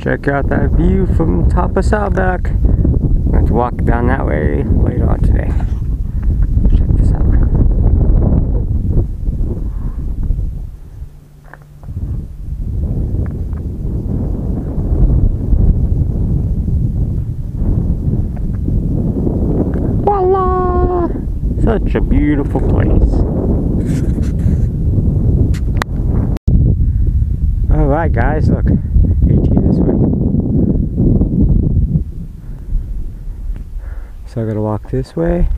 Check out that view from top of Saddleback. Let's walk down that way later on today. Check this out. Voila! Such a beautiful place. Alright guys, look. AT this way. So I gotta walk this way.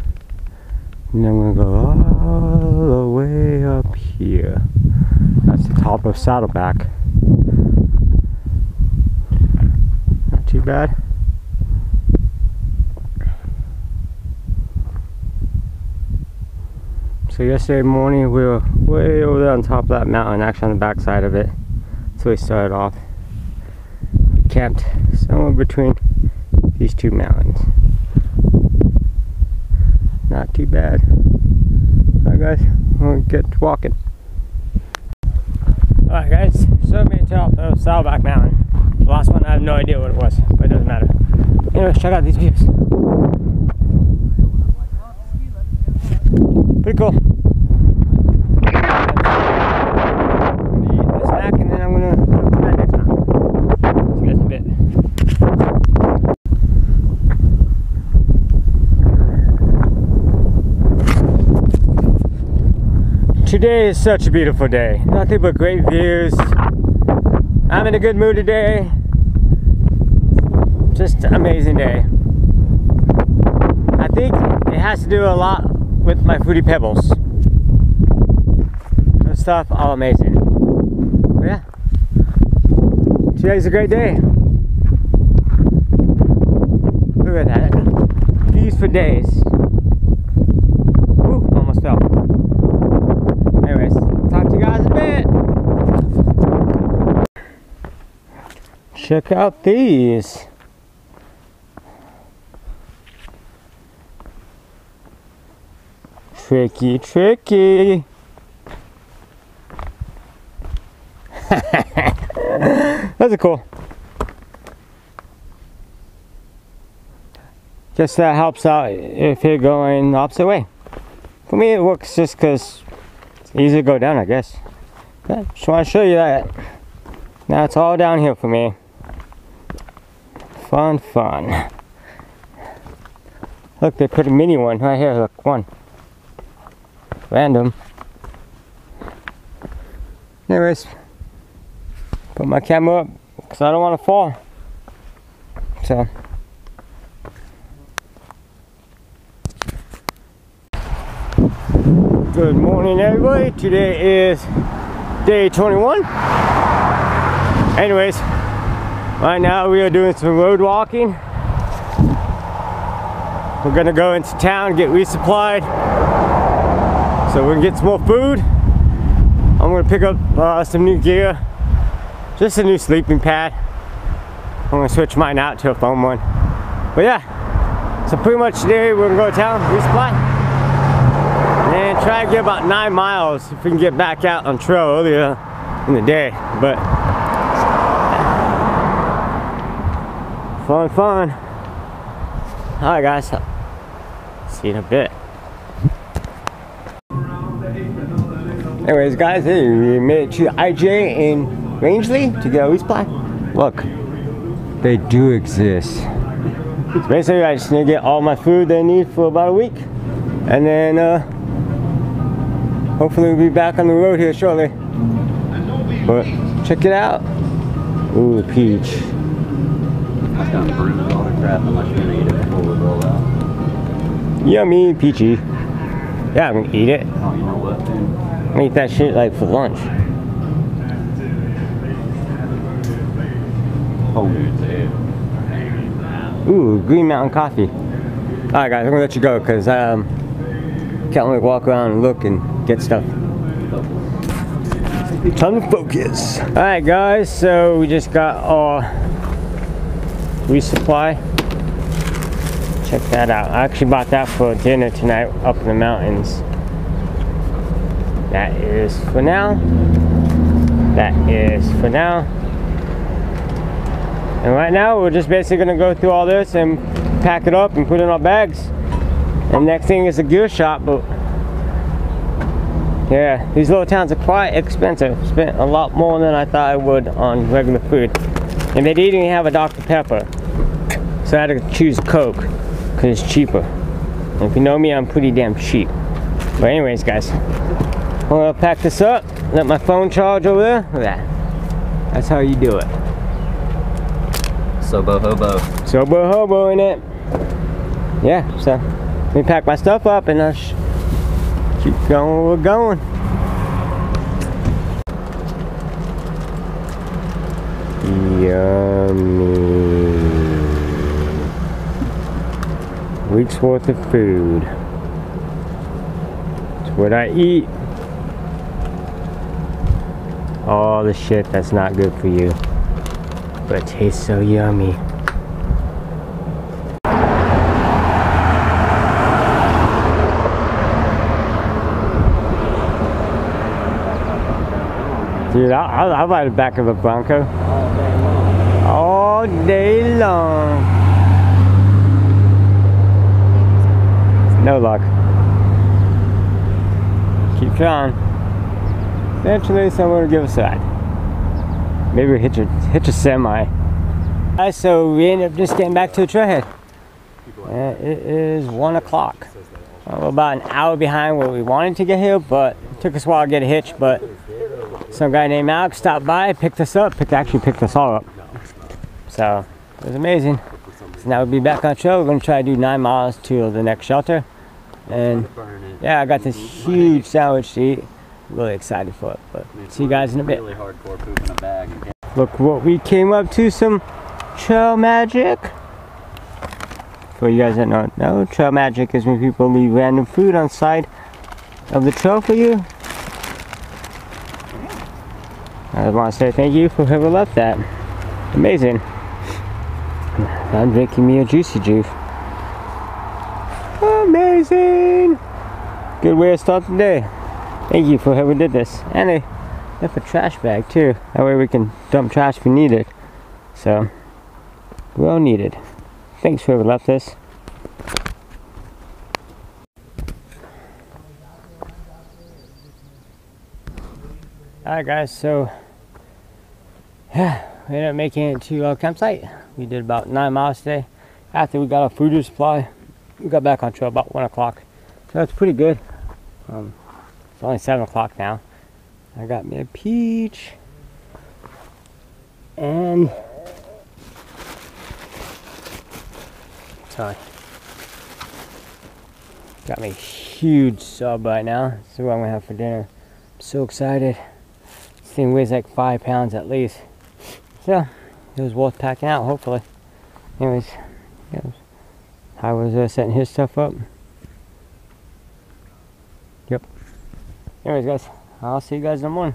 And I'm gonna go all the way up here. That's the top of Saddleback. Not too bad. So yesterday morning we were way over there on top of that mountain, actually on the back side of it. So we started off. Camped somewhere between these two mountains. Not too bad. Alright guys, we'll get walking. Alright guys, so at top of Saddleback Mountain. The last one I have no idea what it was, but it doesn't matter. Anyways, check out these views. Pretty cool. The snack and then I'm gonna go to that next mountain. See you guys in a bit. Today is such a beautiful day. Nothing but great views. I'm in a good mood today. Just amazing day. I think it has to do a lot with my Fruity Pebbles. That stuff, all amazing. But yeah. Today's a great day. Look at that. Views for days. Ooh, almost fell. Anyways, talk to you guys in a bit. Check out these. Tricky, tricky. That's cool. Just that helps out if you're going the opposite way. For me, it works just because it's easy to go down, I guess. Just want to show you that. Now it's all downhill for me. Fun, fun. Look, they put a mini one right here. Look, one. Random. Anyways, put my camera up because I don't want to fall. So. Good morning, everybody. Today is day 21. Anyways, right now we are doing some road walking. We're gonna go into town, get resupplied. So we're gonna get some more food. I'm gonna pick up uh, some new gear. Just a new sleeping pad. I'm gonna switch mine out to a foam one. But yeah, so pretty much today we're gonna go to town, resupply. And try to get about nine miles if we can get back out on trail earlier in the day. But fun, fun. Alright guys, see you in a bit. Anyways guys, hey, we made it to IJ in Rangeley to get a resupply. Look, they do exist. So basically I just need to get all my food I need for about a week. And then uh, hopefully we'll be back on the road here shortly. But check it out. Ooh, peach. It's gonna bruise all the crap unless you're gonna eat it before we roll out. Yummy, peachy. Yeah, I'm gonna eat it. Oh, you know what, dude? I'm gonna eat that shit like for lunch. Oh, dude, say it. Ooh, Green Mountain Coffee. Alright guys, I'm gonna let you go because um can't really walk around and look and get stuff. Time to focus. Alright guys, so we just got our resupply. Check that out. I actually bought that for dinner tonight up in the mountains. That is for now. That is for now. And right now we're just basically gonna go through all this and pack it up and put it in our bags. And next thing is a gear shop, but yeah, these little towns are quite expensive. Spent a lot more than I thought I would on regular food. And they didn't even have a Dr. Pepper. So I had to choose Coke, because it's cheaper. And if you know me, I'm pretty damn cheap. But anyways, guys, I'm gonna pack this up, let my phone charge over there. Look at that. That's how you do it. Sobo hobo. Sober hobo in it. Yeah, so let me pack my stuff up and I'll keep going where we're going. Yummy. Week's worth of food. It's what I eat. All the shit that's not good for you but it tastes so yummy. Dude, I, I, I ride the back of a Bronco all day long. No luck. Keep trying. Eventually, someone will give us ride. Maybe we hitch a hitch a semi. Alright, so we ended up just getting back to the trailhead. Uh, it is one o'clock. We're about an hour behind where we wanted to get here, but it took us a while to get a hitch. But some guy named Alex stopped by, picked us up, picked actually picked us all up. So it was amazing. So now we'll be back on trail. We're gonna try to do nine miles to the next shelter. And yeah, I got this huge sandwich to eat. Really excited for it. But see you guys in a bit. Really hardcore poop in a bag. And Look what we came up to, some trail magic. For you guys that don't know, trail magic is when people leave random food on side of the trail for you. I just want to say thank you for whoever left that. Amazing. I'm drinking me a juicy juice. Amazing. Good way to start the day. Thank you for whoever did this. And a left a trash bag too. That way we can dump trash if we need it. So, well needed. Thanks for whoever left this. Alright guys, so yeah, we ended up making it to our campsite. We did about nine miles today. After we got our food supply, we got back on trail about one o'clock. So that's pretty good. Um, it's only seven o'clock now. I got me a peach and sorry. Got me a huge sub right now. This is what I'm gonna have for dinner. I'm so excited. This thing weighs like five pounds at least. So it was worth packing out, hopefully. Anyways, yeah, I was uh, setting his stuff up. Yep. Anyways, guys, I'll see you guys in the morning.